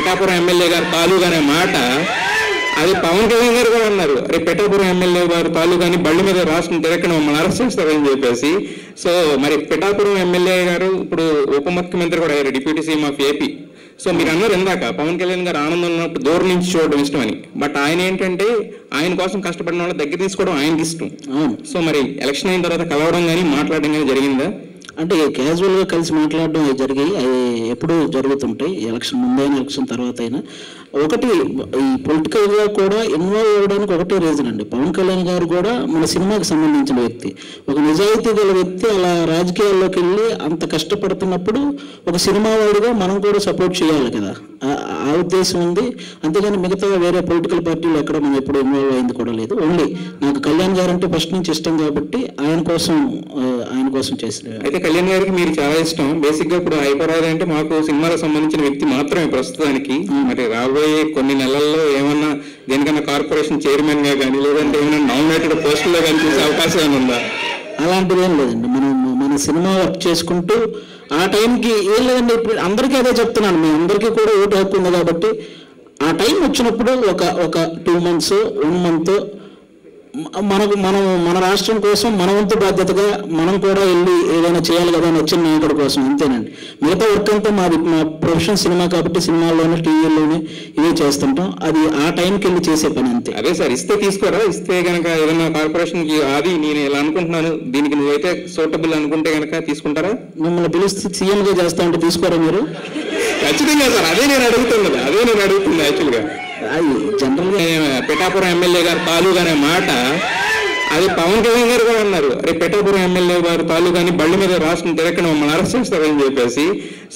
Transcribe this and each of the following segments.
Pithapuram MLA గారు తాలూకా అనే మాట అది పవన్ కళ్యాణ్ గారు కూడా అన్నారు. అరే పిఠాపురం ఎమ్మెల్యే గారు తాలూకాని బళ్ళ మీద రాష్ట్రం తిరగడం మమ్మల్ని అరెస్ట్ చేస్తారని చెప్పేసి సో మరి పిఠాపురం ఎమ్మెల్యే గారు ఇప్పుడు ఉప ముఖ్యమంత్రి కూడా అయ్యారు deputy CM of AP. So మీరు అన్నారు ఇందాక పవన్ కళ్యాణ్ గారు ఆనందం ఉన్నప్పుడు దూరం నుంచి చూడడం ఇష్టం అని బట్ ఆయన ఏంటంటే ఆయన కోసం కష్టపడిన వాళ్ళ దగ్గర తీసుకోవడం ఆయనకి ఇష్టం. సో మరి ఎలక్షన్ అయిన తర్వాత కలవడం కానీ మాట్లాడడం కానీ జరిగిందా? అంటే క్యాజువల్గా కలిసి మాట్లాడడం అవి జరిగాయి. అవి ఎప్పుడూ జరుగుతుంటాయి. ఎలక్షన్ ముందైనా ఎలక్షన్ తర్వాత అయినా ఒకటి ఈ పొలిటికల్గా కూడా ఇన్వాల్వ్ అవ్వడానికి ఒకటే రీజన్ అండి. పవన్ కళ్యాణ్ గారు కూడా మన సినిమాకి సంబంధించిన వ్యక్తి. ఒక నిజాయితీ గల వ్యక్తి అలా రాజకీయాల్లోకి వెళ్ళి అంత కష్టపడుతున్నప్పుడు ఒక సినిమా వాడిగా మనం కూడా సపోర్ట్ చేయాలి కదా. ఆ- ఉద్దేశం ఉంది. అంతేగాని మిగతా వేరే పొలిటికల్ పార్టీలు ఎక్కడ మనం ఎప్పుడు ఇన్వాల్వ్ అయింది కూడా లేదు. ఓన్లీ నాకు కళ్యాణ్ గారు అంటే ఫస్ట్ నుంచి ఇష్టం కాబట్టి ఆయన కోసం ఆయన కోసం చేసిన అయితే కళ్యాణ్ గారికి మీరు చాలా ఇష్టం. బేసిక్గా ఇప్పుడు హైపరాది అంటే మాకు సినిమాలకు సంబంధించిన వ్యక్తి మాత్రమే ప్రస్తుతానికి. మరి రాబోయే కొన్ని నెలల్లో ఏమన్నా దేనికన్నా కార్పొరేషన్ చైర్మన్గా కానీ లేదంటే ఏమైనా నామినేటెడ్ పోస్టుల్లో కానీ చూసే అవకాశం ఏమైనా ఉందా? అలాంటిది ఏం లేదండి. మనం మన సినిమా వర్క్ చేసుకుంటూ ఆ టైంకి ఏం లేదండి. ఇప్పుడు అందరికీ అదే చెప్తున్నాను. మీ అందరికీ కూడా ఓటు హక్కు ఉంది కాబట్టి ఆ టైం వచ్చినప్పుడు ఒక ఒక టూ మంత్స్ వన్ మంత్ మనకు మనం మన రాష్ట్రం కోసం మన వంతు బాధ్యతగా మనం కూడా వెళ్ళి ఏదైనా చేయాలి కదా అని వచ్చిన నాయకుడి కోసం అంతేనండి. మిగతా వర్క్ అంతా మాది మా ప్రొఫెషన్ సినిమా కాబట్టి సినిమాల్లోనే టీవీలోనే ఇవే చేస్తుంటాం. అది ఆ టైంకి వెళ్ళి చేసే పని అంతే. అదే సార్ ఇస్తే తీసుకోరా? ఇస్తే గనక ఏదైనా కార్పొరేషన్కి అది నేను ఇలా అనుకుంటున్నాను దీనికి నువ్వైతే సూటబుల్ అనుకుంటే గనక తీసుకుంటారా? మిమ్మల్ని పిలిస్తే సీఎంగా చేస్తా అంటే తీసుకోరా మీరు? ఖచ్చితంగా సార్ అదే నేను అడుగుతున్నది అదే నేను అడుగుతుంది యాక్చువల్గా జనరల్గా పిఠాపురం ఎమ్మెల్యే గారు తాలూకా అనే మాట అది పవన్ కళ్యాణ్ గారు కూడా అన్నారు. అరే పిఠాపురం ఎమ్మెల్యే గారు తాలూకాని బళ్ళ మీద రాష్ట్రం తిరగడం మమ్మల్ని అరెస్ట్ చేస్తారని చెప్పేసి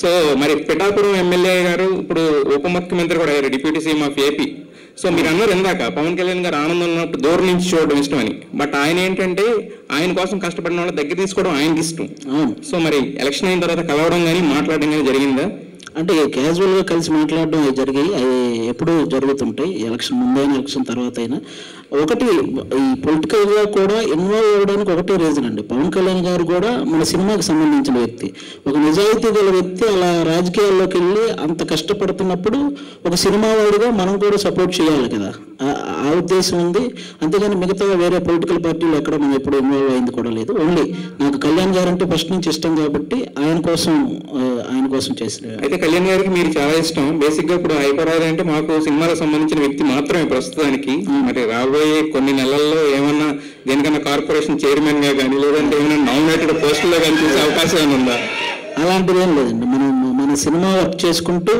సో మరి పిఠాపురం ఎమ్మెల్యే గారు ఇప్పుడు ఉప ముఖ్యమంత్రి కూడా అయ్యారు deputy CM of AP. So మీరు అన్నారు ఇందాక పవన్ కళ్యాణ్ గారు ఆనందం ఉన్నప్పుడు దూరం నుంచి చూడడం ఇష్టం అని. బట్ ఆయన ఏంటంటే ఆయన కోసం కష్టపడిన వాళ్ళ దగ్గర తీసుకోవడం ఆయనకి ఇష్టం. సో మరి ఎలక్షన్ అయిన తర్వాత కలవడం కానీ మాట్లాడడం కానీ జరిగిందా? అంటే క్యాజువల్గా కలిసి మాట్లాడడం అవి జరిగాయి. అవి ఎప్పుడూ జరుగుతుంటాయి. ఎలక్షన్ ముందైనా ఎలక్షన్ తర్వాత అయినా ఒకటి ఈ పొలిటికల్గా కూడా ఇన్వాల్వ్ అవ్వడానికి ఒకటే రీజన్ అండి. పవన్ కళ్యాణ్ గారు కూడా మన సినిమాకి సంబంధించిన వ్యక్తి. ఒక నిజాయితీ గల వ్యక్తి అలా రాజకీయాల్లోకి వెళ్ళి అంత కష్టపడుతున్నప్పుడు ఒక సినిమా వాడిగా మనం కూడా సపోర్ట్ చేయాలి కదా. ఆ- ఉద్దేశం ఉంది. అంతేగాని మిగతా వేరే పొలిటికల్ పార్టీలు ఎక్కడ మనం ఎప్పుడు ఇన్వాల్వ్ అయింది కూడా లేదు. ఓన్లీ నాకు కళ్యాణ్ గారు అంటే ఫస్ట్ నుంచి ఇష్టం కాబట్టి ఆయన కోసం ఆయన కోసం చేసిన అయితే కళ్యాణ్ గారికి మీరు చాలా ఇష్టం. బేసిక్గా ఇప్పుడు హైపరాది అంటే మాకు సినిమాలకు సంబంధించిన వ్యక్తి మాత్రమే ప్రస్తుతానికి. మరి రాబోయే కొన్ని నెలల్లో ఏమన్నా దేనికన్నా కార్పొరేషన్ చైర్మన్గా కానీ లేదంటే ఏమైనా నామినేటెడ్ పోస్టుల్లో కానీ చూసే అవకాశం ఏమైనా ఉందా? అలాంటిది ఏం లేదండి. మనం మన సినిమా వర్క్ చేసుకుంటూ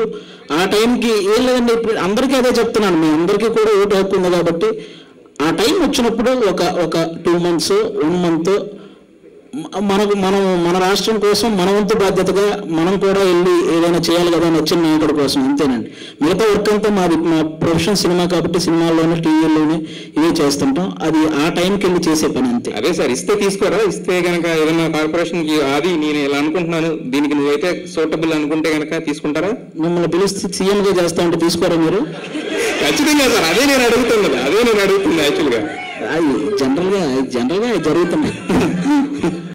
ఆ టైంకి ఏం లేదండి ఇప్పుడు అందరికీ అదే చెప్తున్నాను. మీ అందరికీ కూడా ఓటు హక్కు ఉంది కాబట్టి ఆ టైం వచ్చినప్పుడు ఒక ఒక టూ మంత్స్ వన్ మంత్ మనకు మనం మన రాష్ట్రం కోసం మన వంతు బాధ్యతగా మనం కూడా వెళ్ళి ఏదైనా చేయాలి కదా అని వచ్చిన నాయకుడి కోసం అంతేనండి. మిగతా వర్క్ అంతా మాది మా ప్రొఫెషన్ సినిమా కాబట్టి సినిమాల్లోనే టీవీలోనే ఇవే చేస్తుంటాం. అది ఆ టైంకి వెళ్ళి చేసే పని అంతే. అదే సార్ ఇస్తే తీసుకోరా? ఇస్తే గనక ఏదైనా కార్పొరేషన్కి అది నేను ఇలా అనుకుంటున్నాను దీనికి నువ్వైతే సూటబుల్ అనుకుంటే గనక తీసుకుంటారా? మిమ్మల్ని పిలిస్తే సీఎంగా చేస్తా అంటే తీసుకోరా మీరు? ఖచ్చితంగా సార్ అదే నేను అడుగుతున్నది అదే నేను అడుగుతుంది యాక్చువల్గా అవి జనరల్గా జనరల్గా జరుగుతున్నాయి.